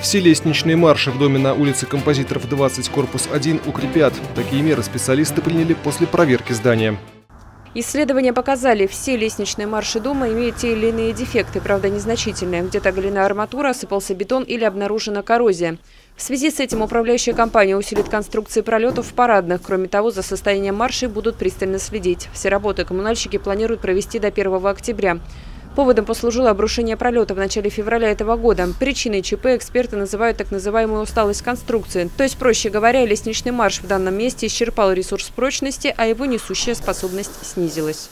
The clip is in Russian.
Все лестничные марши в доме на улице Композиторов 20, корпус 1 укрепят. Такие меры специалисты приняли после проверки здания. Исследования показали, все лестничные марши дома имеют те или иные дефекты, правда незначительные. Где-то оголена арматура, осыпался бетон или обнаружена коррозия. В связи с этим управляющая компания усилит конструкции пролетов в парадных. Кроме того, за состоянием маршей будут пристально следить. Все работы коммунальщики планируют провести до 1 октября. Поводом послужило обрушение пролета в начале февраля этого года. Причиной ЧП эксперты называют так называемую усталость конструкции. То есть, проще говоря, лестничный марш в данном месте исчерпал ресурс прочности, а его несущая способность снизилась.